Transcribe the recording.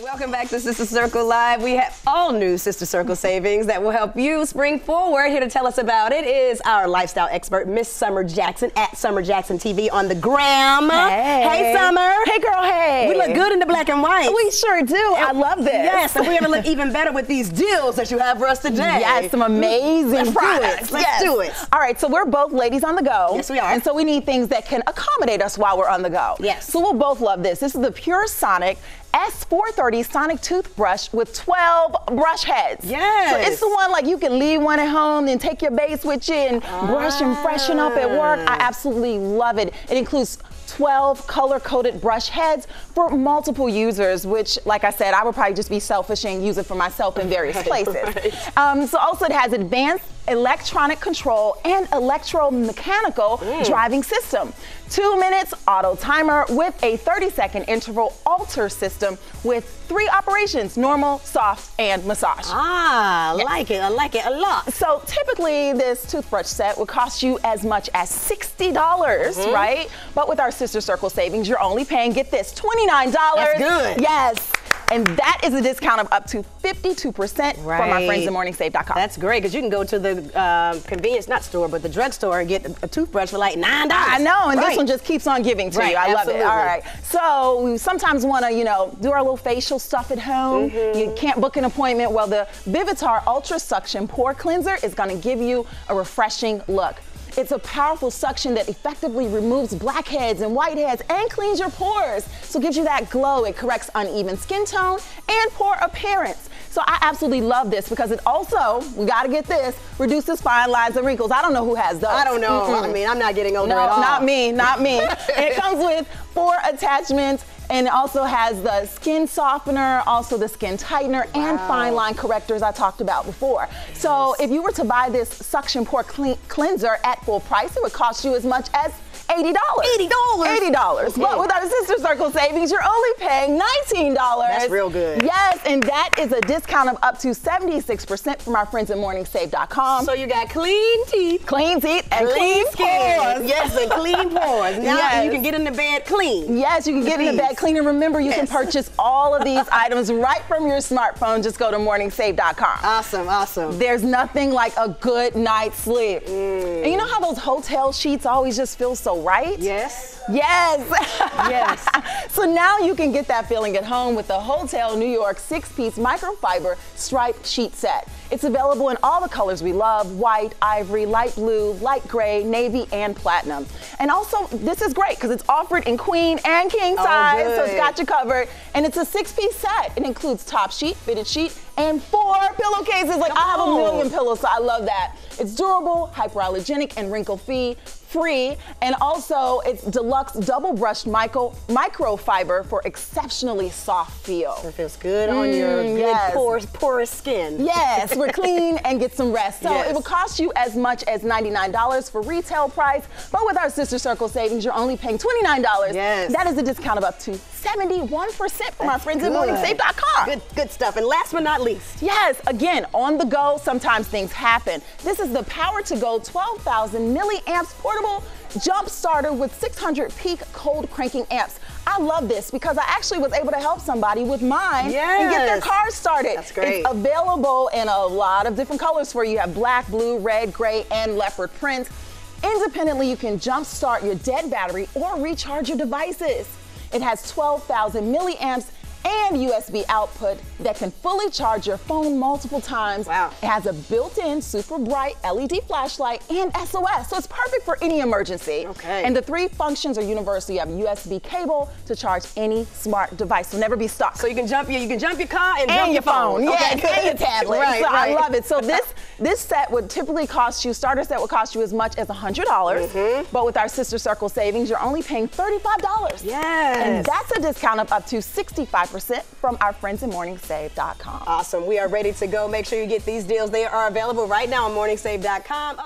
Welcome back to Sister Circle Live. We have all new Sister Circle savings that will help you spring forward. Here to tell us about it is our lifestyle expert, Miss Summer Jackson at Summer Jackson TV on the gram. Hey. Hey, Summer. Hey, girl, hey. We look good in the black and white. We sure do. I love this. Yes, and we're gonna look even better with these deals that you have for us today. Yes, some amazing Let's products. do it. Let's Yes. do it. All right, so we're both ladies on the go. Yes, we are. And so we need things that can accommodate us while we're on the go. Yes. So we'll both love this. This is the Pure Sonic S430 Sonic toothbrush with 12 brush heads. Yes. So it's the one like you can leave one at home, then take your base with you and brush and freshen up at work. I absolutely love it. It includes 12 color coded brush heads for multiple users, which, like I said, I would probably just be selfish and use it for myself in various places. right. Um, so, also, it has advanced electronic control and electromechanical driving system. Two minutes auto timer with a 30 second interval alter system with three operations normal, soft, and massage. Ah, I like it. I like it a lot. So typically this toothbrush set would cost you as much as $60, dollars Mm-hmm. right? But with our Sister Circle savings, you're only paying, get this, $29. That's good. Yes. And that is a discount of up to 52% from our Right. friends at morningsave.com. That's great because you can go to the um, convenience, not store, but the drugstore and get a toothbrush for like nine dollars. I know, and Right. this one just keeps on giving to Right, you. I love it. All right. So we sometimes want to, you know, do our little facial stuff at home. Mm-hmm. You can't book an appointment. Well, the Vivitar Ultra Suction Pore Cleanser is going to give you a refreshing look. It's a powerful suction that effectively removes blackheads and whiteheads and cleans your pores. So it gives you that glow. It corrects uneven skin tone and pore appearance. So I absolutely love this because it also, we got to get this, reduces fine lines and wrinkles. I don't know who has those. I don't know. Mm-mm. I mean, I'm not getting older No, at all. not me, not me. and it comes with four attachments and it also has the skin softener, also the skin tightener, and fine line correctors I talked about before. So if you were to buy this suction pore cle- cleanser at full price, it would cost you as much as $80. $80? $80. But with our Sister Circle savings, you're only paying $19. That's real good. Yes, and that is a discount of up to 76% from our friends at morningsave.com. So you got clean teeth, clean teeth and clean clean, skin, pores. yes, and clean pores. Now Yes. you can get in the bed clean. Yes, you can get in the Please. bed clean. And remember, you can purchase all of these items right from your smartphone. Just go to morningsave.com. Awesome, awesome. There's nothing like a good night's sleep. Mm. And you know how those hotel sheets always just feel so right? Yes. Yes. Yes. so now you can get that feeling at home with the Hotel New York six piece microfiber striped sheet set. It's available in all the colors we love white, ivory, light blue, light gray, navy, and platinum. And also, this is great because it's offered in queen and king Oh, size, so it's got you covered. And it's a six piece set. It includes top sheet, fitted sheet, and four pillowcases. Like, I have a million pillows, so I love that. It's durable, hypoallergenic, and wrinkle free. Free and also it's deluxe double brushed micro microfiber for exceptionally soft feel. It feels good on your Mm, good yes. porous, porous skin. Yes, we're clean and get some rest. So Yes. it will cost you as much as $99 for retail price, but with our Sister Circle savings, you're only paying $29. Yes. That is a discount of up to 71% from our friends at Good. morningsave.com. Good, good stuff. And last but not least, Yes, again, on the go, sometimes things happen. This is the Power to Go 12,000 milliamps portable jump starter with 600 peak cold cranking amps. I love this because I actually was able to help somebody with mine and get their car started. That's great. It's available in a lot of different colors for you. You have black, blue, red, gray, and leopard print. Independently, you can jump start your dead battery or recharge your devices. It has 12,000 milliamps and USB output that can fully charge your phone multiple times. Wow. It has a built-in super bright LED flashlight and SOS, so it's perfect for any emergency. Okay. And the three functions are universal. You have a USB cable to charge any smart device. So never be stuck. so you can jump your you can jump your car and, and jump your phone, Okay, yes, good. and your tablet. Right, so right. I love it. So this this set would typically cost you starter set would cost you as much as hundred dollars, Mm-hmm. but with our Sister Circle savings, you're only paying thirty-five dollars. Yes. and that's a discount of up to sixty-five percent from our friends at MorningSave.com. Awesome. We are ready to go. Make sure you get these deals. They are available right now on morningsave.com.